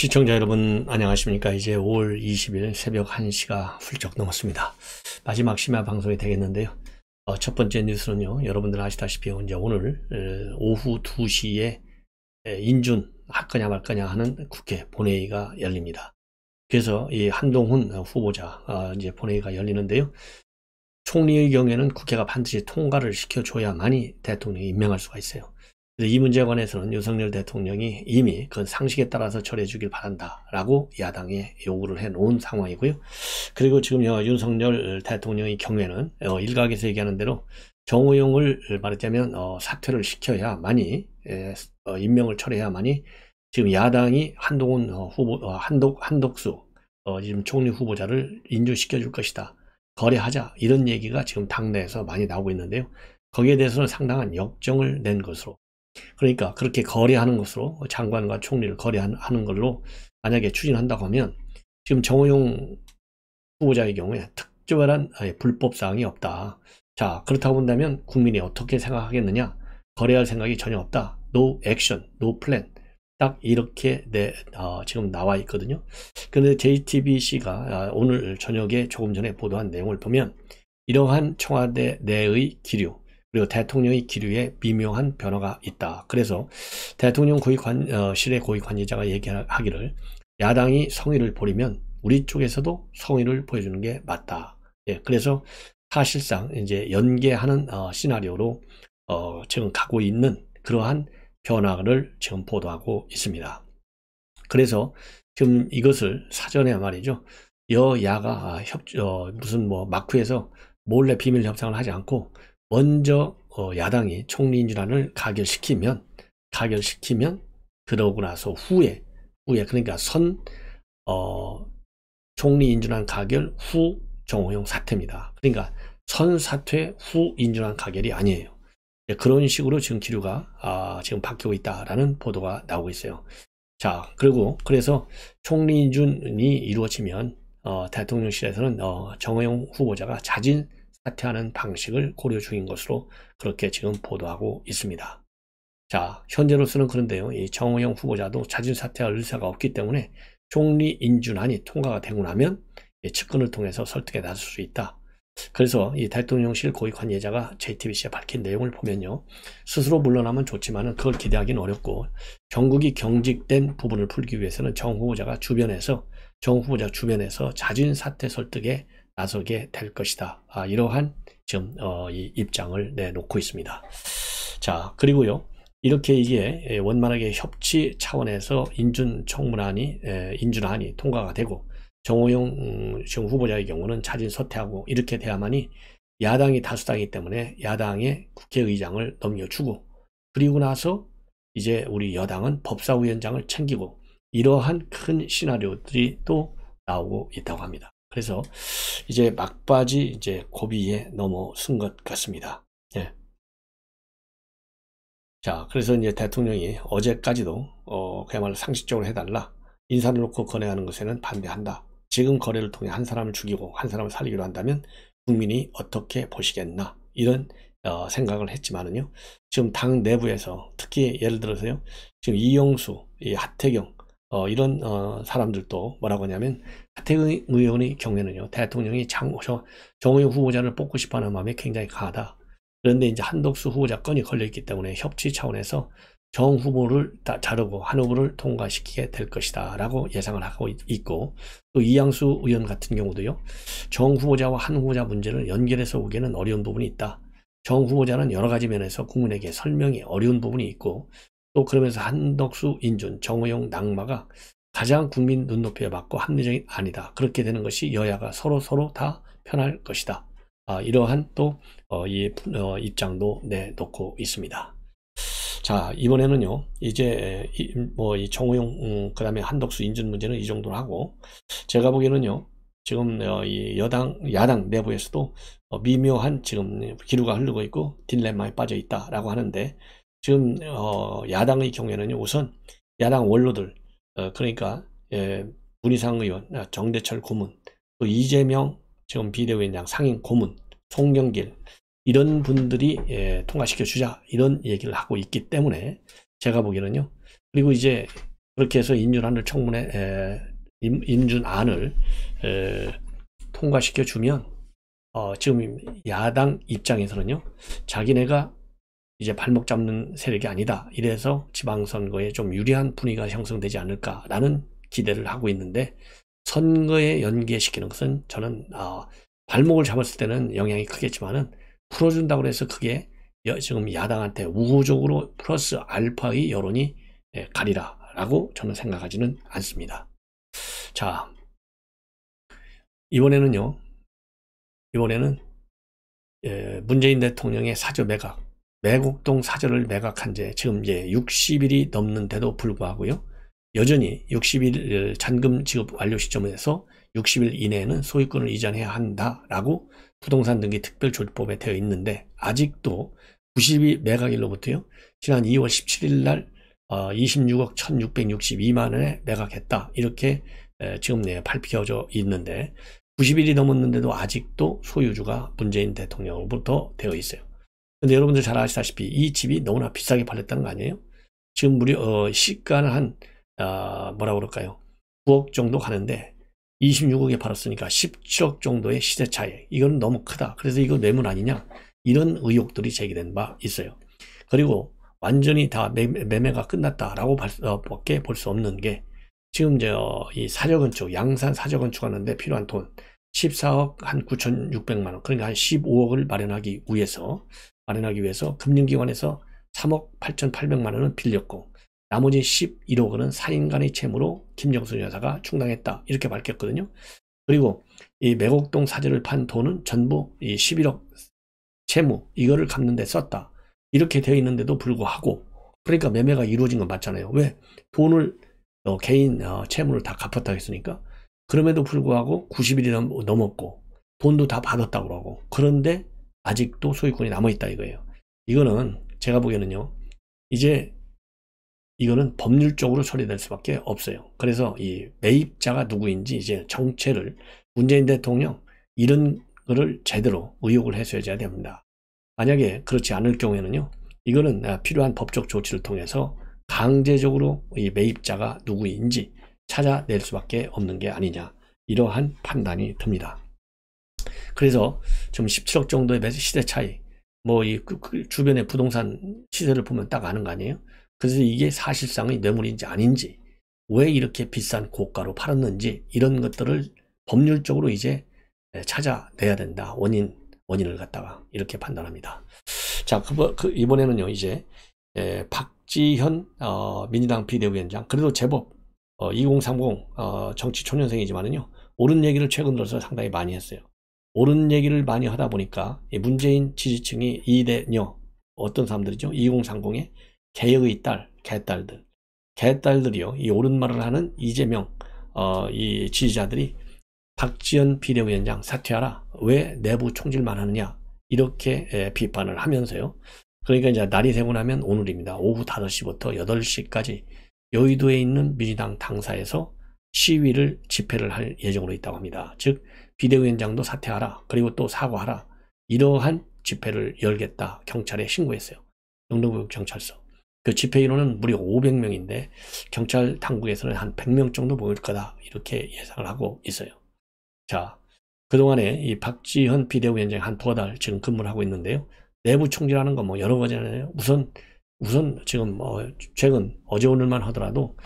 시청자 여러분 안녕하십니까? 이제 5월 20일 새벽 1시가 훌쩍 넘었습니다. 마지막 심야 방송이 되겠는데요. 어, 첫 번째 뉴스는요 여러분들 아시다시피 이제 오늘 오후 2시에 인준 할 거냐 말 거냐 하는 국회 본회의가 열립니다. 그래서 이 한동훈 후보자 어, 이제 본회의가 열리는데요. 총리의 경우에는 국회가 반드시 통과를 시켜줘야만이 대통령이 임명할 수가 있어요 이 문제에 관해서는 윤석열 대통령이 이미 그 상식에 따라서 처리해 주길 바란다 라고 야당에 요구를 해 놓은 상황이고요. 그리고 지금 윤석열 대통령의 경우에는 어, 일각에서 얘기하는 대로 정우영을 말하자면 어, 사퇴를 시켜야만이 어, 임명을 처리해야만이 지금 야당이 한동훈 후보 한독 한독수 지금 총리 후보자를 인준시켜 줄 것이다. 거래하자 이런 얘기가 지금 당내에서 많이 나오고 있는데요. 거기에 대해서는 상당한 역정을 낸 것으로 그러니까 그렇게 거래하는 것으로 장관과 총리를 거래하는 걸로 만약에 추진한다고 하면 지금 정호용 후보자의 경우에 특별한 불법 사항이 없다. 자 그렇다고 본다면 국민이 어떻게 생각하겠느냐? 거래할 생각이 전혀 없다. No action, no plan. 딱 이렇게 네, 어, 지금 나와 있거든요. 근데 JTBC가 아, 오늘 저녁에 조금 전에 보도한 내용을 보면 이러한 청와대 내의 기류, 그리고 대통령의 기류에 미묘한 변화가 있다. 그래서 대통령 고위 관, 어, 실의 고위 관리자가 얘기하기를 야당이 성의를 보이면 우리 쪽에서도 성의를 보여주는 게 맞다. 예, 그래서 사실상 이제 연계하는 어, 시나리오로 어, 지금 가고 있는 그러한 변화를 지금 보도하고 있습니다. 그래서 지금 이것을 사전에 말이죠. 여야가 협, 어, 무슨 뭐 마크에서 몰래 비밀 협상을 하지 않고 먼저 어, 야당이 총리 인준안을 가결시키면 가결시키면 그러고 나서 후에 후에 그러니까 선 어, 총리 인준안 가결 후 정호영 사퇴입니다. 그러니까 선 사퇴 후 인준안 가결이 아니에요. 네, 그런 식으로 지금 기류가 아, 지금 바뀌고 있다라는 보도가 나오고 있어요. 자 그리고 그래서 총리 인준이 이루어지면 어, 대통령실에서는 어, 정호영 후보자가 자진 사퇴하는 방식을 고려 중인 것으로 그렇게 지금 보도하고 있습니다. 자, 현재로서는 그런데요. 이 정호영 후보자도 자진 사퇴할 의사가 없기 때문에 총리 인준안이 통과가 되고 나면 측근을 통해서 설득에 나설 수 있다. 그래서 이 대통령실 고위 관계자가 JTBC에 밝힌 내용을 보면요. 스스로 물러나면 좋지만 그걸 기대하기는 어렵고 전국이 경직된 부분을 풀기 위해서는 정 후보자가 주변에서 정 후보자 주변에서 자진 사퇴 설득에 나서게 될 것이다. 아, 이러한 지금 어, 이 입장을 내놓고 있습니다. 자 그리고요 이렇게 이게 원만하게 협치 차원에서 인준 청문안이 인준안이 통과가 되고 정호영 음, 지금 후보자의 경우는 자진 서퇴하고 이렇게 돼야만이 야당이 다수당이기 때문에 야당의 국회의장을 넘겨주고 그리고 나서 이제 우리 여당은 법사위원장을 챙기고 이러한 큰 시나리오들이 또 나오고 있다고 합니다. 그래서 이제 막바지 이제 고비에 넘어선 것 같습니다. 예. 자, 그래서 이제 대통령이 어제까지도 어, 그야말로 상식적으로 해달라. 인사를 놓고 거래하는 것에는 반대한다. 지금 거래를 통해 한 사람을 죽이고 한 사람을 살리기로 한다면 국민이 어떻게 보시겠나 이런 어, 생각을 했지만은요. 지금 당 내부에서 특히 예를 들어서요. 지금 이영수, 이 하태경 어, 이런 어, 사람들도 뭐라고 하냐면 하태경 의원의 경우에는요 대통령이 장, 정우영 후보자를 뽑고 싶어하는 마음이 굉장히 강하다. 그런데 이제 한덕수 후보자 건이 걸려있기 때문에 협치 차원에서 정 후보를 다 자르고 한 후보를 통과시키게 될 것이다 라고 예상을 하고 있고 또 이양수 의원 같은 경우도요 정 후보자와 한 후보자 문제를 연결해서 보기에는 어려운 부분이 있다 정 후보자는 여러 가지 면에서 국민에게 설명이 어려운 부분이 있고 또 그러면서 한덕수, 인준, 정호영, 낙마가 가장 국민 눈높이에 맞고 합리적인 아니다. 그렇게 되는 것이 여야가 서로 서로 다 편할 것이다. 아, 이러한 또이 어, 어, 입장도 내놓고 있습니다. 자 이번에는요 이제 뭐이 정호영 음, 그다음에 한덕수 인준 문제는 이 정도로 하고 제가 보기에는요 지금 어, 이 여당 야당 내부에서도 어, 미묘한 지금 기류가 흐르고 있고 딜레마에 빠져 있다라고 하는데 지금 어, 야당의 경우에는 우선 야당 원로들 어, 그러니까 예, 문희상 의원, 아, 정대철 고문, 또 이재명 지금 비대위원장 상임 고문, 송영길 이런 분들이 예, 통과시켜 주자 이런 얘기를 하고 있기 때문에 제가 보기에는요. 그리고 이제 그렇게 해서 인준안을 청문회 에, 인준안을 에, 통과시켜 주면 어, 지금 야당 입장에서는요 자기네가 이제 발목 잡는 세력이 아니다 이래서 지방선거에 좀 유리한 분위기가 형성되지 않을까라는 기대를 하고 있는데 선거에 연계시키는 것은 저는 어, 발목을 잡았을 때는 영향이 크겠지만은 풀어준다고 해서 그게 지금 야당한테 우호적으로 플러스 알파의 여론이 예, 가리라라고 저는 생각하지는 않습니다. 자 이번에는요 이번에는 예, 문재인 대통령의 사저 매각 매국동 사저를 매각한 지 지금 이제 60일이 넘는데도 불구하고요 여전히 60일 잔금 지급 완료 시점에서 60일 이내에는 소유권을 이전해야 한다라고 부동산 등기 특별조례법에 되어 있는데 아직도 90일 매각일로부터요. 지난 2월 17일 날 26억 1662만 원에 매각했다. 이렇게 지금 내 발표져 있는데 90일이 넘었는데도 아직도 소유주가 문재인 대통령으로부터 되어 있어요. 근데 여러분들 잘 아시다시피 이 집이 너무나 비싸게 팔렸다는 거 아니에요? 지금 무려 어, 시가는 한 어, 뭐라 그럴까요? 9억 정도 가는데 26억에 팔았으니까 17억 정도의 시세 차이. 이건 너무 크다. 그래서 이거 뇌물 아니냐? 이런 의혹들이 제기된 바 있어요. 그리고 완전히 다 매매, 가 끝났다라고 밖에 볼 수 없는 게 지금 저 이 사저건축, 양산 사저건축 하는데 필요한 돈 14억 한 9,600만 원, 그러니까 한 15억을 마련하기 위해서 마련하기 위해서 금융기관에서 3억 8,800만 원은 빌렸고 나머지 11억 원은 사인간의 채무로 김정순 여사가 충당했다. 이렇게 밝혔거든요. 그리고 이 매곡동 사저를 판 돈은 전부 이 11억 채무 이거를 갚는 데 썼다. 이렇게 되어 있는데도 불구하고 그러니까 매매가 이루어진 건 맞잖아요. 왜? 돈을 어, 개인 어, 채무를 다 갚았다 했으니까 그럼에도 불구하고 90일이 넘었고 돈도 다 받았다고 하고 그런데 아직도 소유권이 남아있다 이거예요. 이거는 제가 보기에는요. 이제 이거는 법률적으로 처리될 수밖에 없어요. 그래서 이 매입자가 누구인지 이제 정체를 문재인 대통령 이런 거를 제대로 의혹을 해소해줘야 됩니다. 만약에 그렇지 않을 경우에는요. 이거는 필요한 법적 조치를 통해서 강제적으로 이 매입자가 누구인지 찾아낼 수밖에 없는 게 아니냐 이러한 판단이 듭니다. 그래서 지금 17억 정도의 시대 차이 뭐이 그, 그 주변의 부동산 시세를 보면 딱 아는 거 아니에요? 그래서 이게 사실상의 뇌물인지 아닌지 왜 이렇게 비싼 고가로 팔았는지 이런 것들을 법률적으로 이제 찾아내야 된다. 원인, 원인을 갖다가 이렇게 판단합니다. 자, 그, 그 이번에는요, 이제, 에, 박지현, 어, 민주당 비대위원장. 그래도 제법, 어, 2030, 어, 정치 초년생이지만은요, 옳은 얘기를 최근 들어서 상당히 많이 했어요. 옳은 얘기를 많이 하다 보니까 문재인 지지층이 이대녀, 어떤 사람들이죠? 2030에 개혁의 딸, 개딸들. 개딸들이요. 이 옳은 말을 하는 이재명, 어, 이 지지자들이 박지원 비대위원장 사퇴하라. 왜 내부 총질만 하느냐. 이렇게 에, 비판을 하면서요. 그러니까 이제 날이 새고 나면 오늘입니다. 오후 5시부터 8시까지 여의도에 있는 민주당 당사에서 시위를 집회를 할 예정으로 있다고 합니다. 즉 비대위원장도 사퇴하라. 그리고 또 사과하라. 이러한 집회를 열겠다. 경찰에 신고했어요. 영등포 경찰서. 그 집회 인원은 무려 500명인데 경찰 당국에서는 한 100명 정도 모일 거다 이렇게 예상을 하고 있어요. 자, 그동안에 이 박지현 비대위원장 한 두 달 지금 근무를 하고 있는데요. 내부 총질하는 거 뭐 여러 가지잖아요. 우선 우선 지금 뭐 최근 어제 오늘만 하더라도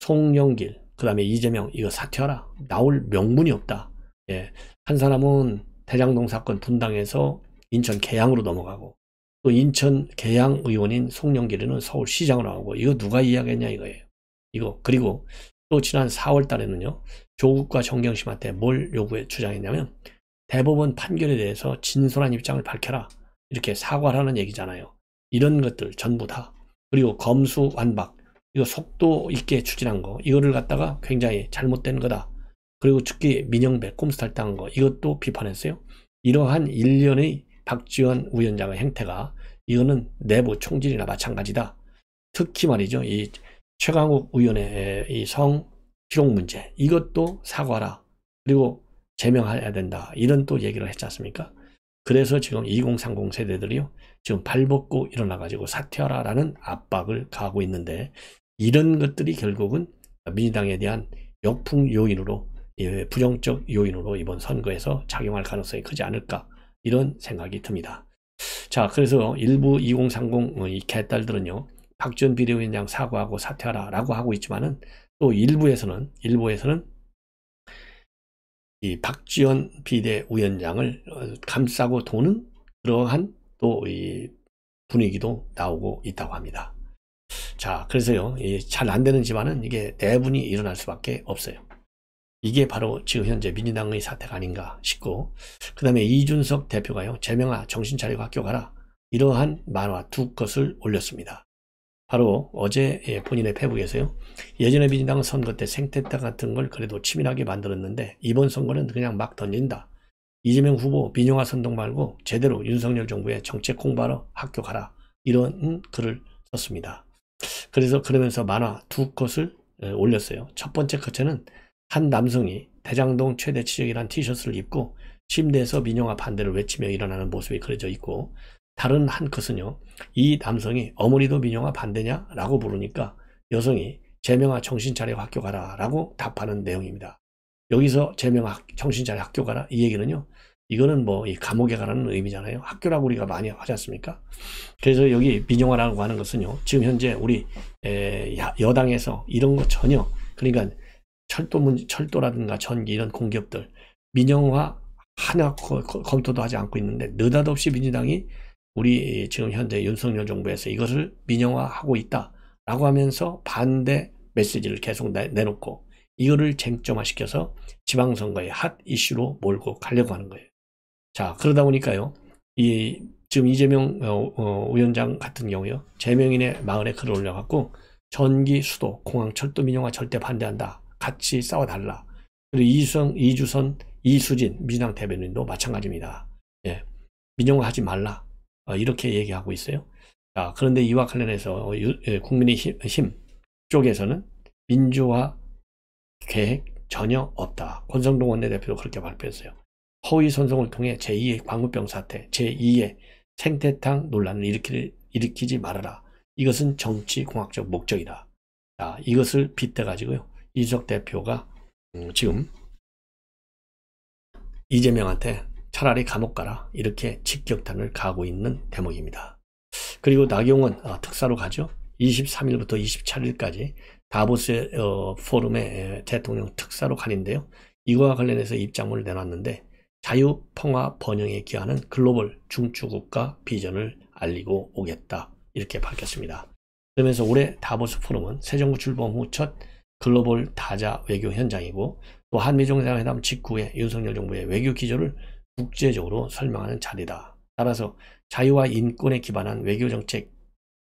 송영길 그다음에 이재명 이거 사퇴하라 나올 명분이 없다. 예, 한 사람은 대장동 사건 분당에서 인천 계양으로 넘어가고 또 인천 계양 의원인 송영길이는 서울시장으로 나오고 이거 누가 이야기했냐 이거예요. 이거 그리고 또 지난 4월 달에는요. 조국과 정경심한테 뭘 요구해 주장했냐면 대법원 판결에 대해서 진솔한 입장을 밝혀라. 이렇게 사과를 하는 얘기잖아요. 이런 것들 전부 다. 그리고 검수 완박. 이거 속도 있게 추진한 거. 이거를 갖다가 굉장히 잘못된 거다. 그리고 특히 민영배 꼼수 탈당한 거. 이것도 비판했어요. 이러한 일련의 박지원 위원장의 행태가 이거는 내부 총질이나 마찬가지다. 특히 말이죠. 이 최강욱 의원의 이성 기록 문제 이것도 사과라. 그리고 제명해야 된다. 이런 또 얘기를 했지 않습니까? 그래서 지금 2030 세대들이요. 지금 발벗고 일어나가지고 사퇴하라라는 압박을 가하고 있는데 이런 것들이 결국은 민주당에 대한 역풍 요인으로 예, 부정적 요인으로 이번 선거에서 작용할 가능성이 크지 않을까 이런 생각이 듭니다. 자 그래서 일부 2030 이 개딸들은요 박지원 비대위원장 사과하고 사퇴하라 라고 하고 있지만은 또 일부에서는 일부에서는 이 박지원 비대위원장을 어, 감싸고 도는 그러한 또 이 분위기도 나오고 있다고 합니다. 자, 그래서요, 잘 안 되는지만은 이게 내분이 일어날 수밖에 없어요. 이게 바로 지금 현재 민주당의 사태가 아닌가 싶고, 그 다음에 이준석 대표가요, 재명아, 정신 차리고 학교 가라. 이러한 만화 두 것을 올렸습니다. 바로 어제 예, 본인의 페북에서요. 예전에 민주당은 선거 때 생태타 같은 걸 그래도 치밀하게 만들었는데 이번 선거는 그냥 막 던진다. 이재명 후보 민영화 선동 말고 제대로 윤석열 정부의 정책 공부하러 학교 가라. 이런 글을 썼습니다. 그래서 그러면서 만화 두 컷을 예, 올렸어요. 첫 번째 컷에는 한 남성이 대장동 최대 치적이란 티셔츠를 입고 침대에서 민영화 반대를 외치며 일어나는 모습이 그려져 있고 다른 한 컷은요. 이 남성이 어머니도 민영화 반대냐? 라고 물으니까 여성이 재명아 정신 차려 학교 가라 라고 답하는 내용입니다. 여기서 재명아 정신 차려 학교 가라 이 얘기는요. 이거는 뭐 이 감옥에 가라는 의미잖아요. 학교라고 우리가 많이 하지 않습니까? 그래서 여기 민영화라고 하는 것은요. 지금 현재 우리 여당에서 이런 거 전혀 그러니까 철도 문 철도라든가 전기 이런 공기업들 민영화 하나 검토도 하지 않고 있는데 느닷없이 민주당이 우리 지금 현재 윤석열 정부에서 이것을 민영화하고 있다라고 하면서 반대 메시지를 계속 내, 내놓고 이거를 쟁점화시켜서 지방선거의 핫 이슈로 몰고 가려고 하는 거예요. 자 그러다 보니까요. 이 지금 이재명 어, 어, 위원장 같은 경우요. 재명인의 마을에 글을 올려갖고 전기, 수도, 공항, 철도 민영화 절대 반대한다. 같이 싸워달라. 그리고 이수성, 이주선, 이수진 민주당 대변인도 마찬가지입니다. 예. 민영화하지 말라. 어, 이렇게 얘기하고 있어요. 자, 그런데 이와 관련해서 예, 국민의힘 쪽에서는 민주화 계획 전혀 없다. 권성동 원내대표도 그렇게 발표했어요. 허위 선성을 통해 제2의 광우병 사태, 제2의 생태탕 논란을 일으키, 일으키지 말아라. 이것은 정치공학적 목적이다. 자, 이것을 빗대가지고요. 이석 대표가 음, 지금 이재명한테 차라리 감옥 가라 이렇게 직격탄을 가고 있는 대목입니다. 그리고 나경원 어, 특사로 가죠. 23일부터 27일까지 다보스 어, 포럼에 대통령 특사로 가는데요. 이거와 관련해서 입장문을 내놨는데 자유, 평화, 번영에 기하는 글로벌 중추국가 비전을 알리고 오겠다 이렇게 밝혔습니다. 그러면서 올해 다보스 포럼은 새 정부 출범 후 첫 글로벌 다자 외교 현장이고 또 한미 정상회담 직후에 윤석열 정부의 외교 기조를 국제적으로 설명하는 자리다. 따라서 자유와 인권에 기반한 외교 정책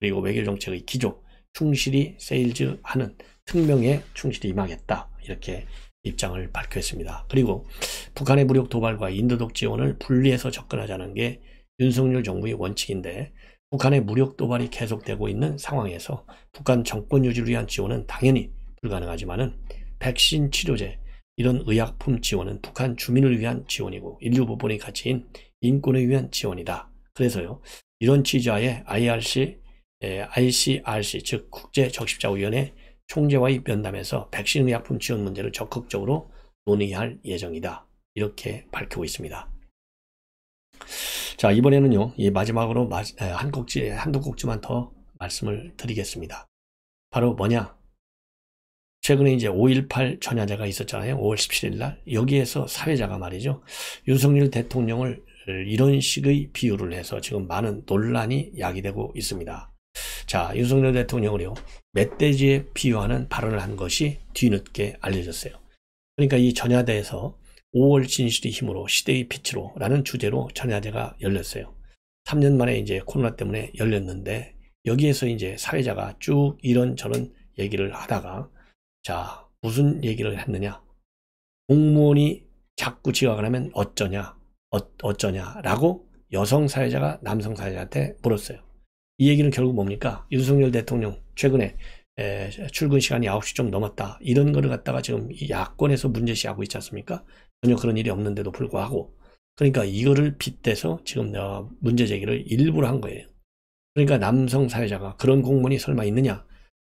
그리고 외교 정책의 기조 충실히 세일즈하는 특명에 충실히 임하겠다. 이렇게 입장을 밝혔습니다. 그리고 북한의 무력 도발과 인도독 지원을 분리해서 접근하자는 게 윤석열 정부의 원칙인데 북한의 무력 도발이 계속되고 있는 상황에서 북한 정권 유지를 위한 지원은 당연히 불가능하지만은 백신 치료제, 이런 의약품 지원은 북한 주민을 위한 지원이고 인류 보본의 가치인 인권을 위한 지원이다. 그래서요. 이런 취지하에 IRC, ICRC 즉 국제적십자위원회 총재와의 면담에서 백신 의약품 지원 문제를 적극적으로 논의할 예정이다. 이렇게 밝히고 있습니다. 자 이번에는요. 이 마지막으로 한 꼭지 한두 꼭지만 더 말씀을 드리겠습니다. 바로 뭐냐? 최근에 이제 5.18 전야제가 있었잖아요. 5월 17일 날. 여기에서 사회자가 말이죠. 윤석열 대통령을 이런 식의 비유를 해서 지금 많은 논란이 야기되고 있습니다. 자, 윤석열 대통령을요, 멧돼지에 비유하는 발언을 한 것이 뒤늦게 알려졌어요. 그러니까 이 전야대에서 5월 진실의 힘으로 시대의 빛으로 라는 주제로 전야대가 열렸어요. 3년 만에 이제 코로나 때문에 열렸는데 여기에서 이제 사회자가 쭉 이런저런 얘기를 하다가 자, 무슨 얘기를 했느냐? 공무원이 자꾸 지각을 하면 어쩌냐? 어, 어쩌냐라고 여성 사회자가 남성 사회자한테 물었어요. 이 얘기는 결국 뭡니까? 윤석열 대통령 최근에 에, 출근 시간이 9시 좀 넘었다. 이런 거를 갖다가 지금 야권에서 문제시하고 있지 않습니까? 전혀 그런 일이 없는데도 불구하고. 그러니까 이거를 빗대서 지금 어, 문제 제기를 일부러 한 거예요. 그러니까 남성 사회자가 그런 공무원이 설마 있느냐?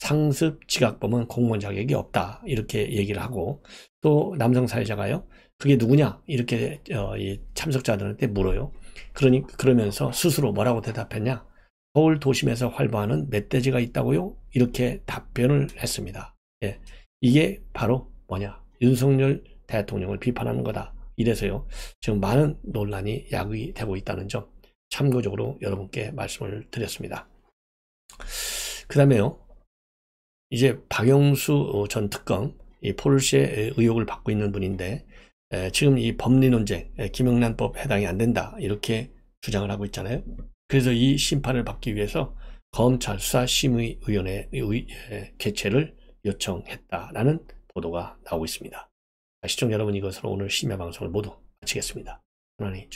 상습 지각범은 공무원 자격이 없다. 이렇게 얘기를 하고 또 남성 사회자가요 그게 누구냐? 이렇게 어, 이 참석자들한테 물어요. 그러니 그러면서 스스로 뭐라고 대답했냐? 서울 도심에서 활보하는 멧돼지가 있다고요? 이렇게 답변을 했습니다. 예, 이게 바로 뭐냐? 윤석열 대통령을 비판하는 거다. 이래서요 지금 많은 논란이 야기되고 있다는 점 참고적으로 여러분께 말씀을 드렸습니다. 그 다음에요 이제 박영수 전 특검 이 포르쉐 의혹을 받고 있는 분인데 지금 이 법리 논쟁 김영란법 해당이 안 된다 이렇게 주장을 하고 있잖아요. 그래서 이 심판을 받기 위해서 검찰 수사 심의위원회 개최를 요청했다라는 보도가 나오고 있습니다. 시청자 여러분 이것으로 오늘 심야 방송을 모두 마치겠습니다. 하나님